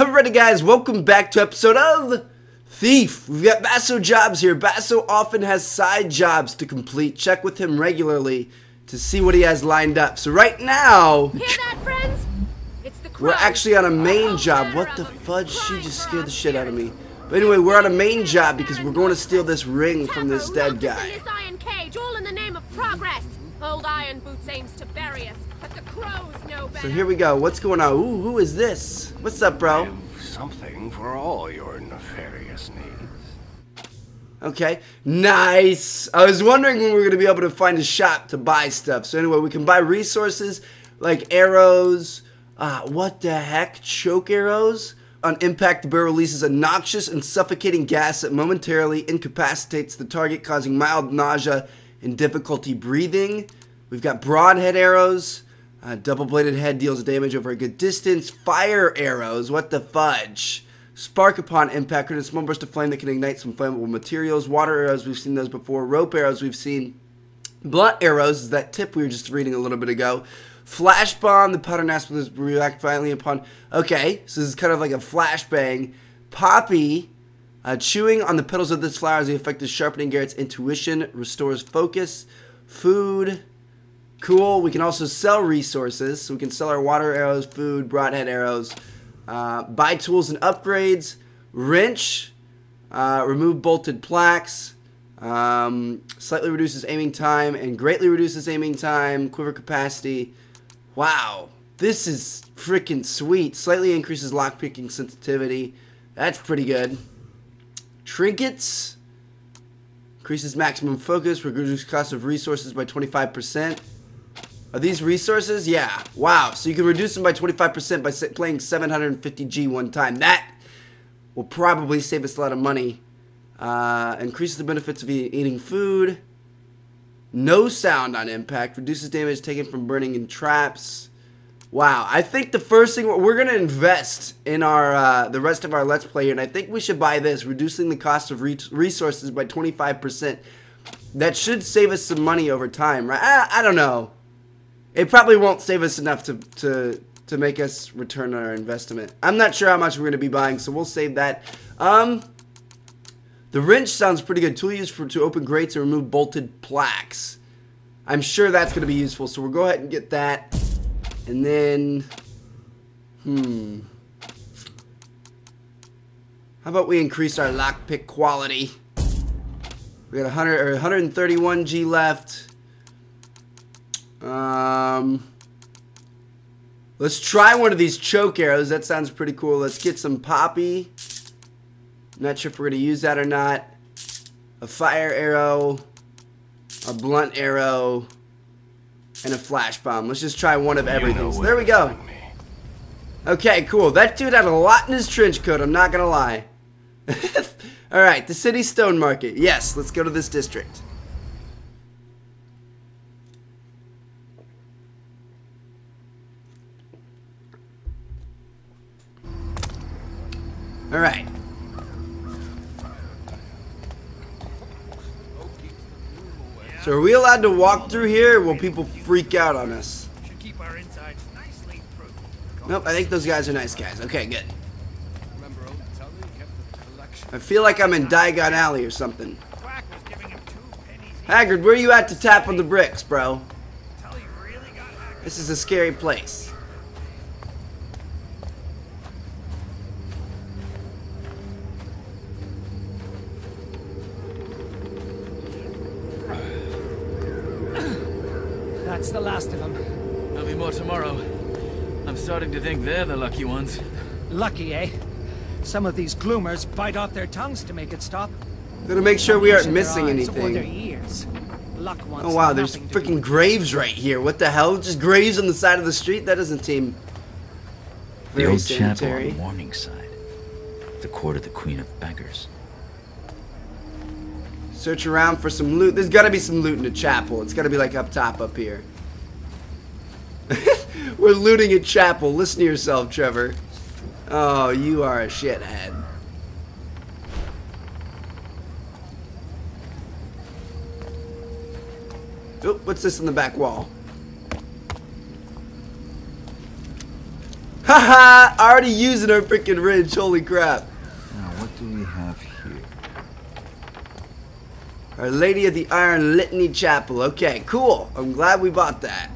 Alrighty guys, welcome back to episode of Thief. We've got Basso jobs here. Basso often has side jobs to complete. Check with him regularly to see what he has lined up. So right now, Hear that, friends? It's the we're actually on a main job. What the the fudge? She just scared the shit out of me. But anyway, we're on a main job because we're going to steal this ring from this dead guy. In this iron cage, all in the name of progress. Old Iron Boots aims to bury us, but the crows know better. So here we go. What's going on? Ooh, who is this? What's up, bro? have something for all your nefarious needs. Okay, nice. I was wondering when we were going to be able to find a shop to buy stuff. So anyway, we can buy resources like arrows. Uh, what the heck? Choke arrows? On impact, the barrel releases a noxious and suffocating gas that momentarily incapacitates the target, causing mild nausea and difficulty breathing. We've got broadhead arrows. Uh, double-bladed head deals damage over a good distance. Fire arrows. What the fudge? Spark upon impact, create a small burst of flame that can ignite some flammable materials. Water arrows, we've seen those before. Rope arrows, we've seen. Blunt arrows is that tip we were just reading a little bit ago. Flash bomb, the powder mass will react violently upon. Okay, so this is kind of like a flashbang. Poppy, uh, chewing on the petals of this flower has the effect of sharpening Garrett's intuition, restores focus. Food, cool. We can also sell resources. So we can sell our water arrows, food, broadhead arrows. Uh, buy tools and upgrades. Wrench, uh, remove bolted plaques. Um, slightly reduces aiming time and greatly reduces aiming time. Quiver capacity. Wow, this is freaking sweet. Slightly increases lockpicking sensitivity. That's pretty good. Trinkets. Increases maximum focus, reduces cost of resources by 25%. Are these resources? Yeah. Wow. So you can reduce them by 25% by playing 750G one time. That will probably save us a lot of money. Uh, increases the benefits of eating food. No sound on impact. Reduces damage taken from burning in traps. Wow. I think the first thing we're going to invest in our uh, the rest of our let's play here, and I think we should buy this, reducing the cost of re- resources by 25%. That should save us some money over time, right? I, I don't know. It probably won't save us enough to to to make us return on our investment. I'm not sure how much we're going to be buying, so we'll save that. Um, the wrench sounds pretty good. Tool used for to open grates and remove bolted plaques. I'm sure that's going to be useful, so we'll go ahead and get that. And then, hmm, how about we increase our lockpick quality? We got 100 or 131 G left. Um, let's try one of these choke arrows. That sounds pretty cool. Let's get some poppy. Not sure if we're to use that or not. A fire arrow, a blunt arrow, and a flash bomb. Let's just try one of everything. So there we go. to find me. Okay, cool. That dude had a lot in his trench coat, I'm not gonna lie. Alright, the city Stonemarket. Yes, let's go to this district. Alright. So are we allowed to walk through here will people freak out on us? Nope, I think those guys are nice guys. Okay, good. I feel like I'm in Diagon Alley or something. Hagrid, where are you at to tap on the bricks, bro? This is a scary place. That's the last of them. There'll be more tomorrow. I'm starting to think they're the lucky ones. Lucky, eh? Some of these gloomers bite off their tongues to make it stop. Gotta make sure we aren't missing eyes Or their anything. ears. Luck wants Oh wow, there's nothing to do freaking graves right here. What the hell? Just graves on the side of the street? That doesn't seem very The very old chapel on the morning side. The court of the Queen of Beggars. Search around for some loot. There's gotta be some loot in the chapel. It's gotta be like up top up here. We're looting a chapel. Listen to yourself, Trevor. Oh, you are a shithead. Oop, what's this in the back wall? Haha! Already using our freaking ridge. Holy crap. Now, what do we have here? Our Lady of the Iron Litany Chapel. Okay, cool. I'm glad we bought that.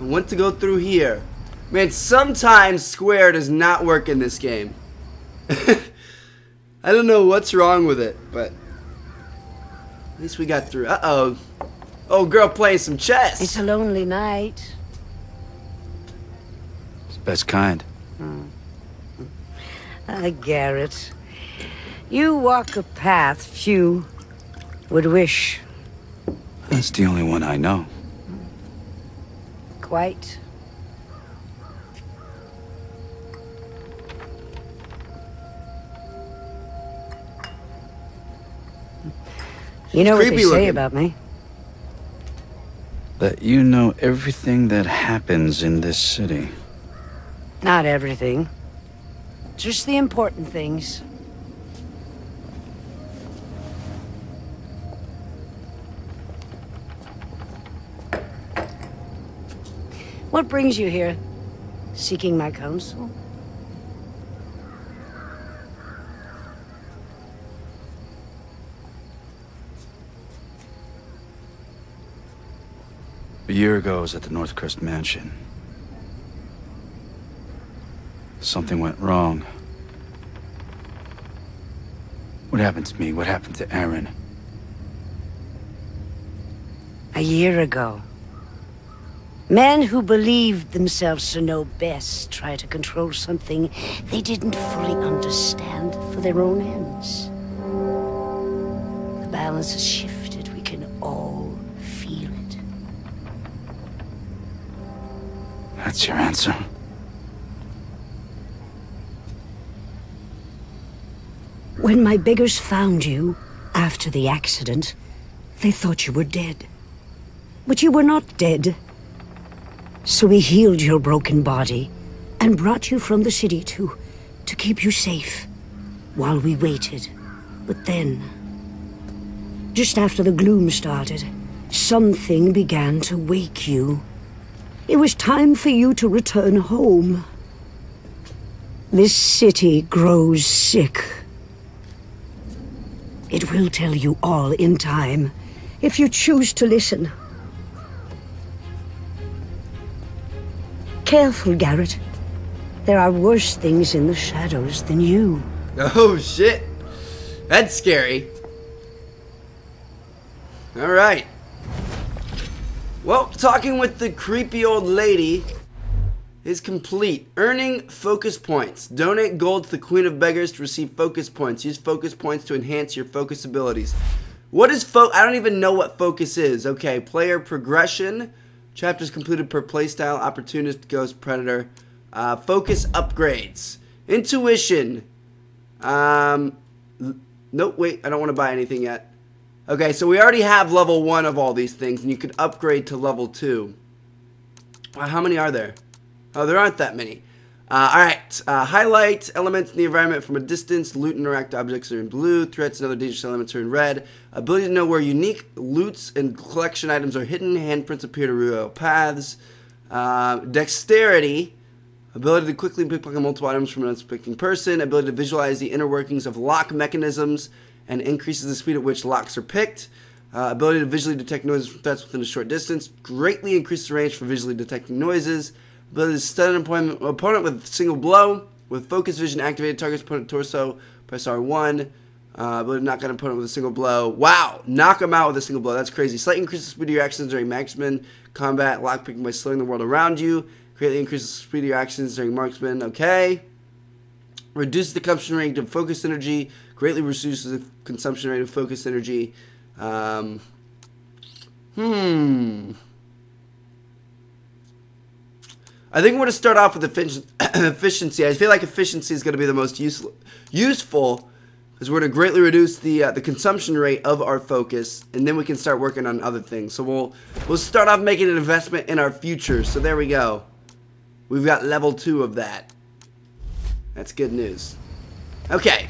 I want to go through here. Man, sometimes square does not work in this game. I don't know what's wrong with it, but at least we got through. Uh-oh. Oh, girl playing some chess. It's a lonely night. It's the best kind. Ah, Garrett. You walk a path few would wish. That's the only one I know. Quite. You know what they creepy say looking. about me? That you know everything that happens in this city. Not everything. Just the important things. What brings you here? Seeking my counsel? A year ago, I was at the Northcrest Mansion. Something went wrong. What happened to me? What happened to Erin? A year ago. Men who believed themselves to know best try to control something they didn't fully understand for their own ends. The balance has shifted. We can all feel it. That's your answer? When my beggars found you after the accident, they thought you were dead. But you were not dead. So we healed your broken body and brought you from the city to to keep you safe while we waited. But then just after the gloom started, something began to wake you. It was time for you to return home. This city grows sick. It will tell you all in time, if you choose to listen. Careful, Garrett. There are worse things in the shadows than you. Oh shit. That's scary. Alright. Well, talking with the creepy old lady is complete. Earning focus points. Donate gold to the Queen of Beggars to receive focus points. Use focus points to enhance your focus abilities. What is fo- I don't even know what focus is. Okay, player progression. Chapters completed per playstyle. Opportunist, Ghost, Predator. Uh, focus upgrades. Intuition. Um, nope, wait, I don't want to buy anything yet. Okay, so we already have level 1 of all these things, and you could upgrade to level 2. Wow, how many are there? Oh, there aren't that many. Uh, Alright, uh, highlight elements in the environment from a distance. Loot interact objects are in blue. Threats and other dangerous elements are in red. Ability to know where unique loots and collection items are hidden. Handprints appear to reveal paths. Uh, dexterity. Ability to quickly pickpocket multiple items from an unsuspecting person. Ability to visualize the inner workings of lock mechanisms and increases the speed at which locks are picked. Uh, ability to visually detect noises from threats within a short distance. Greatly increases the range for visually detecting noises. Ability to stun an opponent, with a single blow. With focus vision activated, targets opponent torso. Press R1. Uh, ability to knock out an opponent with a single blow. Wow! Knock him out with a single blow. That's crazy. Slightly increase the speed of your actions during marksman combat. Lockpicking by slowing the world around you. Greatly increases the speed of your actions during marksman. Okay. Reduces the consumption rate of focus energy. Greatly reduces the consumption rate of focus energy. Um, hmm. I think we're going to start off with effici- efficiency. I feel like efficiency is going to be the most useful, useful because we're going to greatly reduce the uh, the consumption rate of our focus, and then we can start working on other things. So we'll we'll start off making an investment in our future. So there we go. We've got level two of that. That's good news. Okay.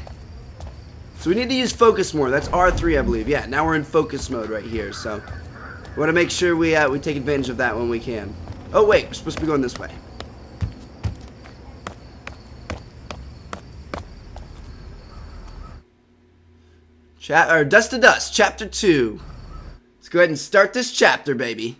So we need to use focus more. That's R3, I believe. Yeah, now we're in focus mode right here. So we want to make sure we uh, we take advantage of that when we can. Oh, wait. We're supposed to be going this way. Chat or Dust to Dust, Chapter 2. Let's go ahead and start this chapter, baby.